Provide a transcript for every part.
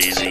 easy.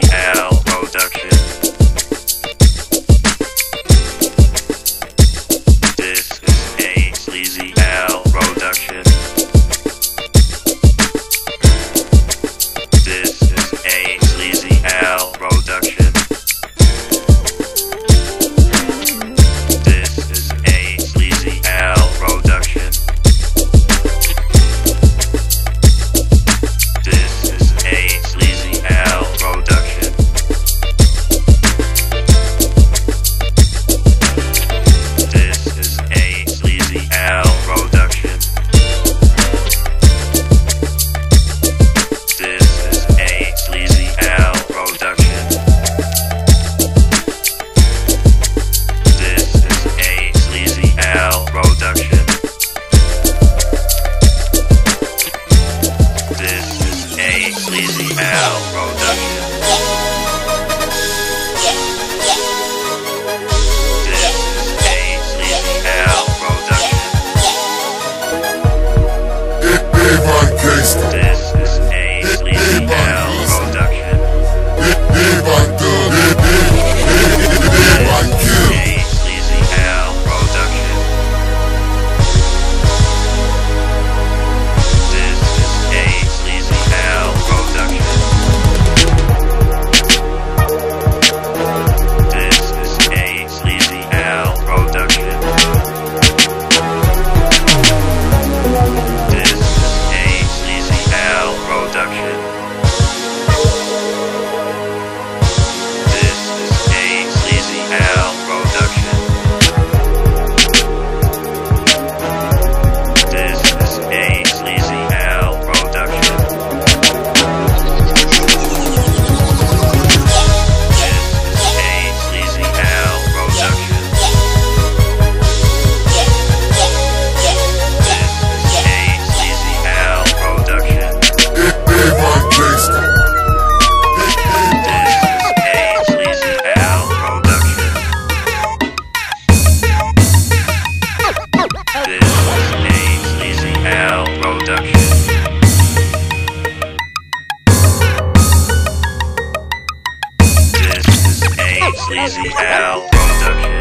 Sleezy Al.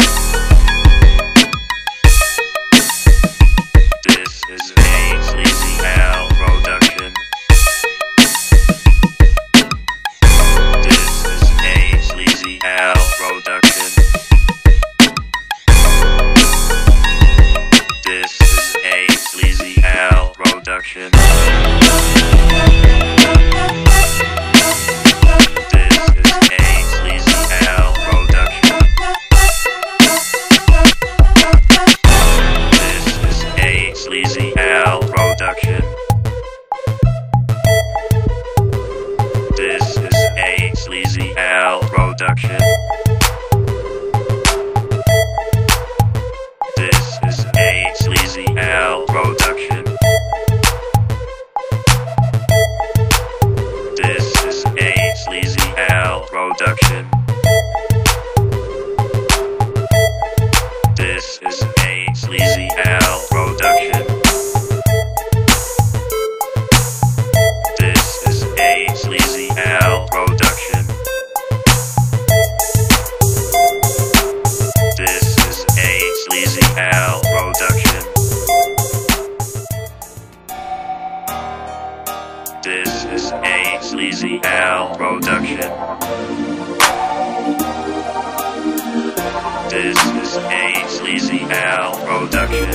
Easy L production. This is a Sleezy Al production. This is a Sleezy Al production. This is a Sleezy Al production. This is a Sleezy Al production.